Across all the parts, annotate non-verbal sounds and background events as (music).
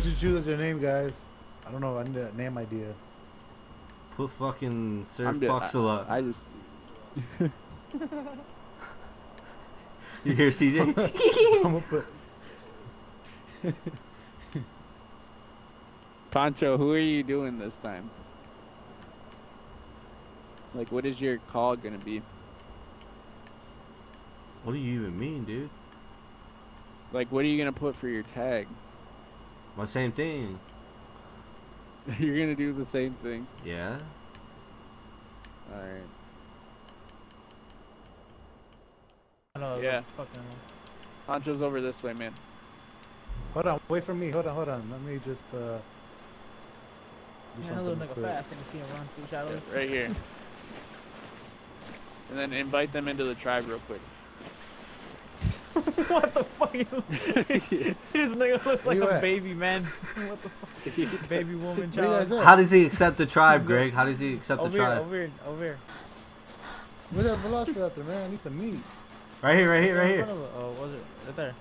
what you choose as your name, guys. I don't know. I need a name idea. Put fucking Sir I'm good. Foxala. I just (laughs) You hear CJ? (laughs) I'm gonna put. (laughs) Poncho, who are you doing this time? Like, what is your call gonna be? what do you even mean, dude? Like, what are you gonna put for your tag? My same thing. (laughs) You're gonna do the same thing. Yeah. All right. I know, Yeah. Fucking. Poncho's over this way, man. Hold on. Wait for me. Hold on. Hold on. Let me just. uh do Man, that little nigga quick. fast. and you see him run through Yeah, shadows. right here. (laughs) And then invite them into the tribe real quick. (laughs) what the fuck? (laughs) (laughs) this nigga looks like a at? baby man. what the fuck? baby woman Where you guys child. How does he accept the tribe, Greg? How does he accept the Over here, tribe? over here, over here. Where's that Velociraptor, man? I need some meat. Right here, right here, right here. front of. Oh, was it? Right there.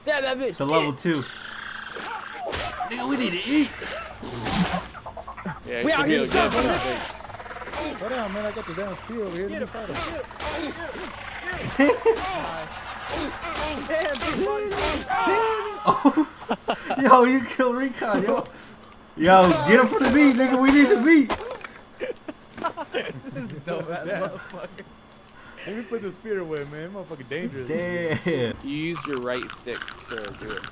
Stab that bitch. It's a level two. Nigga, we need to eat. Yeah, We it out here a to good go, mistake. Hold on, man. I got the damn spear over here. Let me fight him. Damn, big body. (laughs) Yo, you killed Recon, yo. Yo, get him for the beat, nigga. We need the beat. This is dope ass Damn. motherfucker. Let me put the spear away, man. Motherfucking dangerous. Damn. You use your right stick to do it.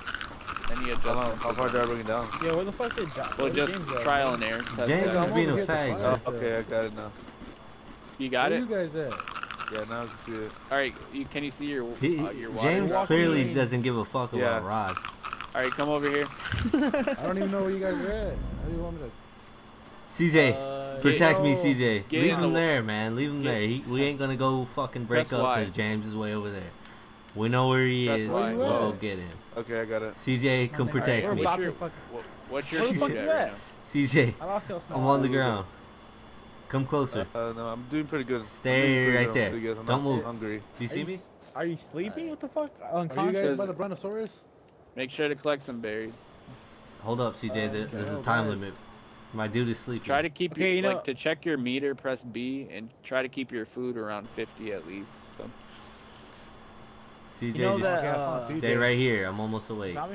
Any How, long, adjustments? how far do I bring it down? Yo, where the fuck is Josh? Well, just James trial and error. Test James that. is being a over here at the fag, fire bro. still. Okay, I got it now. You got Where it? you guys at? Yeah, now I can see it. All right. You, can you see your uh, your water? James Walking clearly lane. doesn't give a fuck about Yeah. Rod. All right, come over here. (laughs) I don't even know where you guys are at. How do you want me to? CJ, Uh, protect me. CJ. Leave him the- there, man. Leave him Get- there. He, we ain't gonna go fucking break Press up Y. because James is way over there. We know where he Press is. Y. We'll go get him. Okay, I got it. CJ, come Alright, protect we're me. about What's to your, fucking. wh- what's your Where the fuck you right? CJ, I lost your smell. I'm on the ground. Come closer. Uh, no, I'm doing pretty good. Stay pretty right good. There. I'm Don't move. hungry. Do you Are see you, me? s- are you sleeping? What the fuck? Unconscious. Are you guys by the Brontosaurus? Make sure to collect some berries. Hold up, CJ. Uh, okay. There's a Oh, time guys. limit. My dude is sleeping. Try to keep Okay, your, you know- like to check your meter. Press B and try to keep your food around 50 at least. So. CJ, You know just that, Okay, uh, stay right here. I'm almost awake. Got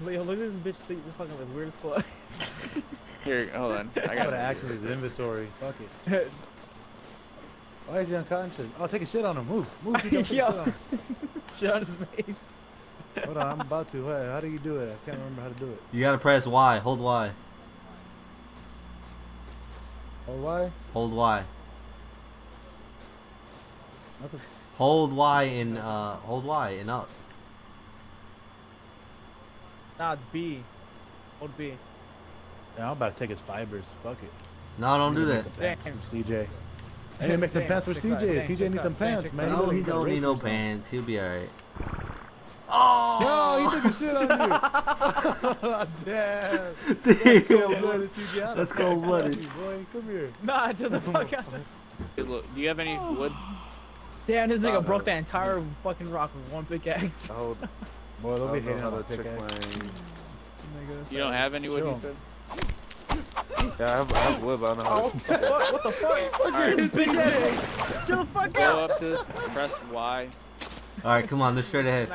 me? Look, yo, look at this bitch sleep. This fucking like weird as fuck. (laughs) Here, hold on. I I got gotta access his inventory. Fuck it. (laughs) Why is he unconscious? Oh, take a shit on him. Move. Move. CJ, take a shit Yo. on him. (laughs) Shit on his face. Hold on, I'm about to. Hey, how do you do it? I can't remember how to do it. You gotta press Y. Hold Y. Hold Y? Hold Y. Nothing. Hold Y and uh, hold Y and up. Nah, it's B. Hold B. Yeah, I'm about to take his fibers. Fuck it. No, don't do Make that. some pants Damn. from CJ. I need to make some pants for CJ. damn, CJ needs some pants, man. out. No, he don't need no pants. He'll be alright. Yo, he took a shit on you. (laughs) Damn. That's Damn. cold-blooded, CJ. I'd That's have cold-blooded. Boy, come here. Nah, chill the fuck out. Hey, look, do you have any wood? Damn, this nigga broke no. that entire fucking rock with one pickaxe. I hold. (laughs) Boy, they'll be don't know hating how on my to check pickaxe. You don't have any wood, you Chill. said? Yeah, I have, I have wood, but I don't know how. Oh, what the fuck? What (laughs) the fuck? Fucking hit Bitch CJ. ass. Chill the fuck out. Go out. up to this, press Y. All right, come on. Let's straight ahead.